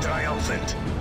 triumphant.